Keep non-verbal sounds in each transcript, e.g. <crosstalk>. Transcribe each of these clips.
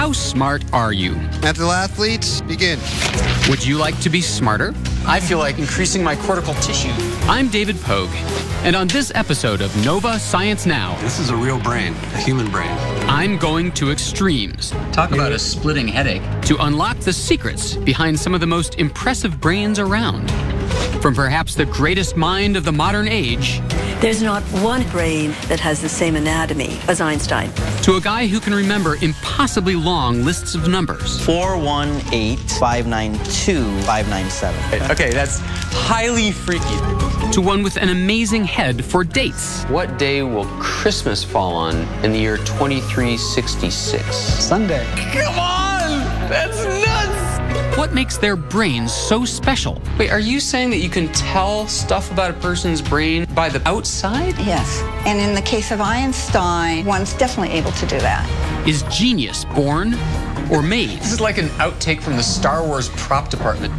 How smart are you? Mental athletes, begin. Would you like to be smarter? I feel like increasing my cortical tissue. I'm David Pogue, and on this episode of Nova Science Now, This is a real brain, a human brain. I'm going to extremes Talk about a splitting headache. to unlock the secrets behind some of the most impressive brains around. From perhaps the greatest mind of the modern age There's not one brain that has the same anatomy as Einstein. to a guy who can remember impossibly long lists of numbers. 418 592 597. Okay, that's highly freaky. to one with an amazing head for dates. What day will Christmas fall on in the year 2366? Sunday. Come on! That's nuts! What makes their brains so special? Wait, are you saying that you can tell stuff about a person's brain by the outside? Yes. And in the case of Einstein, one's definitely able to do that. Is genius born or made? This is like an outtake from the Star Wars prop department.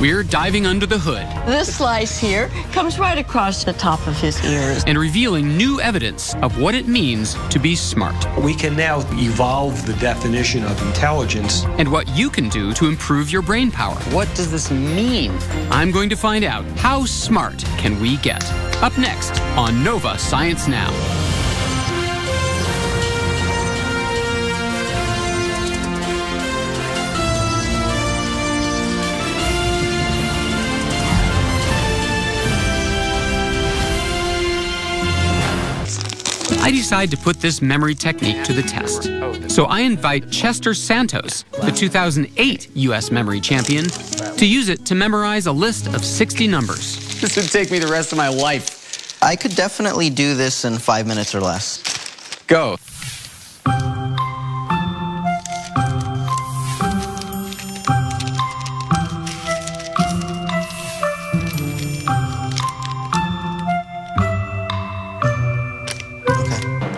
We're diving under the hood This slice here comes right across the top of his ears. and revealing new evidence of what it means to be smart We can now evolve the definition of intelligence. and what you can do to improve your brain power. What does this mean? I'm going to find out how smart can we get. Up next on Nova Science Now. I decide to put this memory technique to the test. So I invite Chester Santos, the 2008 U.S. memory champion, to use it to memorize a list of 60 numbers. This would take me the rest of my life. I could definitely do this in five minutes or less. Go.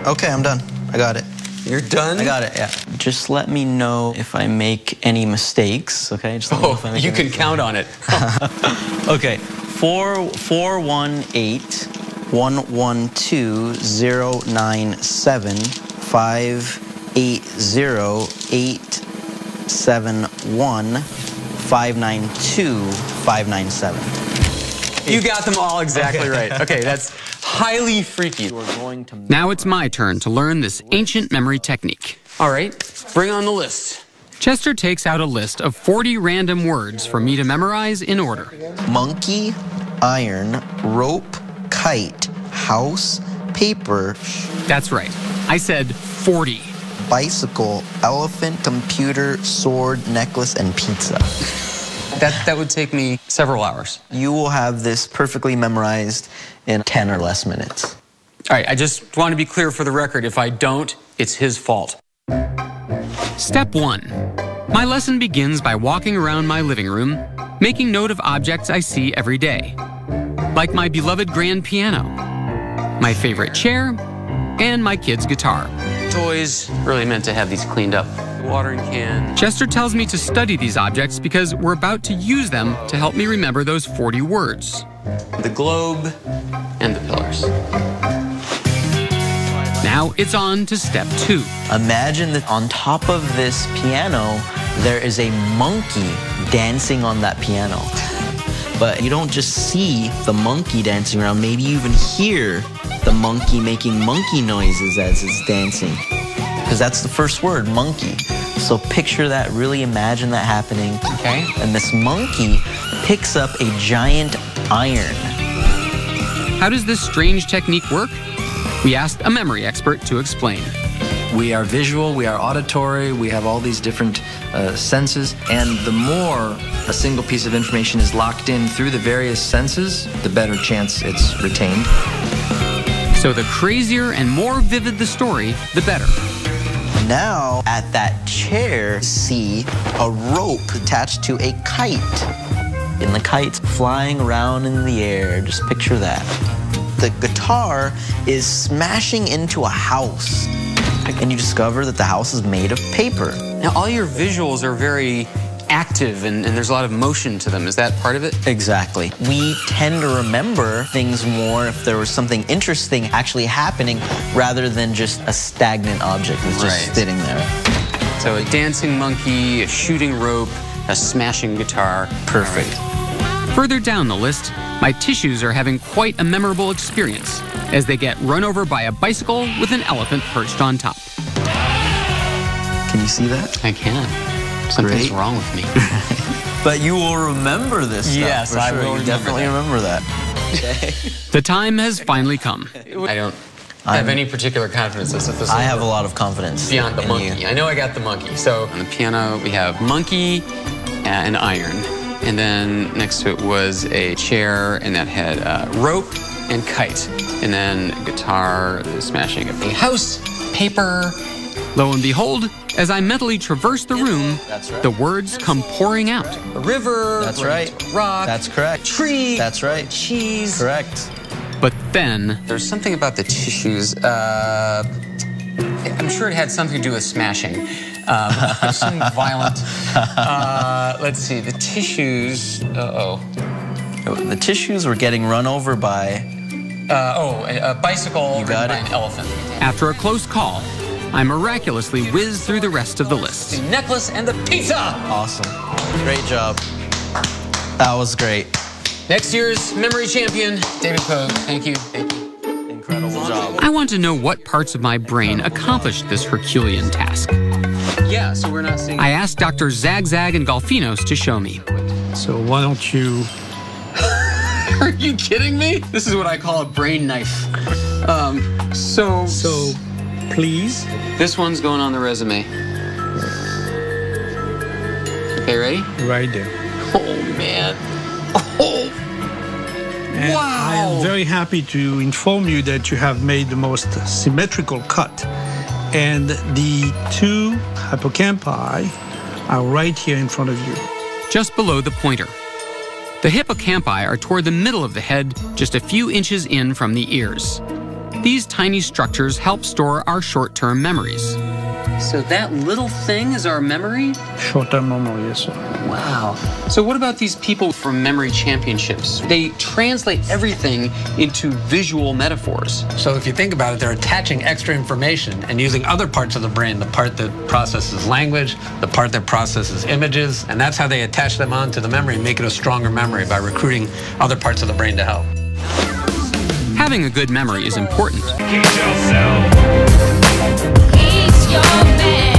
Okay. Okay, I'm done. I got it. You're done? I got it, yeah. Just let me know if I make any mistakes, okay? Just let me know if I Oh, you can mistakes. count on it. <laughs> Okay. Four four one eight one one two zero nine seven five eight zero eight seven one five nine two five nine seven. You got them all exactly right. Okay, <laughs> that's highly freaky. We're going to Now it's my turn to learn this ancient memory technique. All right, bring on the list. Chester takes out a list of 40 random words for me to memorize in order. monkey, iron, rope, kite, house, paper, That's right. I said 40. bicycle, elephant, computer, sword, necklace, and pizza. That, that would take me several hours. You will have this perfectly memorized in 10 or less minutes. All right, I just want to be clear for the record. If I don't, it's his fault. Step 1. My lesson begins by walking around my living room, making note of objects I see every day, like my beloved grand piano, my favorite chair, and my kid's guitar. Toys really meant to have these cleaned up. Watering can. Chester tells me to study these objects because we're about to use them to help me remember those 40 words. the globe, and the pillars. Now it's on to step 2. Imagine that on top of this piano, there is a monkey dancing on that piano. But you don't just see the monkey dancing around, maybe you even hear the monkey making monkey noises as it's dancing. Because that's the first word, monkey. So picture that, really imagine that happening. Okay. And this monkey picks up a giant iron. How does this strange technique work? We asked a memory expert to explain. We are visual, we are auditory, we have all these different uh, senses, and the more a single piece of information is locked in through the various senses, the better chance it's retained. So the crazier and more vivid the story, the better. Now, at that chair, see a rope attached to a kite. And the kite's flying around in the air. Just picture that. The guitar is smashing into a house. And you discover that the house is made of paper. Now, all your visuals are very active and, and there's a lot of motion to them. Is that part of it? Exactly. We tend to remember things more if there was something interesting actually happening rather than just a stagnant object that's just Right. sitting there. So a dancing monkey, a shooting rope, a smashing guitar. Perfect. Further down the list, my tissues are having quite a memorable experience as they get run over by a bicycle with an elephant perched on top. Can you see that? I can. Something's Great. wrong with me. <laughs> But you will remember this stuff. Yes, for I sure. will You remember definitely that. remember that. <laughs> The time has finally come. I don't have any particular confidence as if this I have a lot of confidence. beyond the monkey. you. I know I got the monkey. So on the piano, we have monkey and iron. And then next to it was a chair, and that had uh, rope and kite. And then guitar, the smashing a house, paper. Lo and behold, as I mentally traverse the room, That's right. the words come pouring out. A river. That's right. right. Rock. That's correct. Tree. That's right. Cheese. Correct. But then, There's something about the tissues. Uh, I'm sure it had something to do with smashing. Um, something <laughs> violent. Uh, let's see. The tissues. Uh oh. The tissues were getting run over by. oh. Uh, oh, a, a bicycle ridden got by an elephant. after a close call, I miraculously whizzed through the rest of the list. The necklace and the pizza. Awesome. Great job. That was great. Next year's memory champion, David Pogue. Thank you. Thank you. Incredible job. I want to know what parts of my brain accomplished this Herculean task. Yeah. So we're not seeing. I asked Dr. Zagzag and Golfinos to show me. So why don't you <laughs> Are you kidding me? This is what I call a brain knife. Um. So. so please This one's going on the resume. Okay, ready? right there. Oh man. Oh. And I am very happy to inform you that you have made the most symmetrical cut. And the two hippocampi are right here in front of you. just below the pointer. The hippocampi are toward the middle of the head, just a few inches in from the ears. These tiny structures help store our short term memories. So that little thing is our memory? Short-term memory, yes, sir. Wow. So what about these people from memory championships? They translate everything into visual metaphors. So if you think about it, they're attaching extra information and using other parts of the brain, the part that processes language, the part that processes images, and that's how they attach them onto the memory and make it a stronger memory by recruiting other parts of the brain to help. Having a good memory is important. He's your man.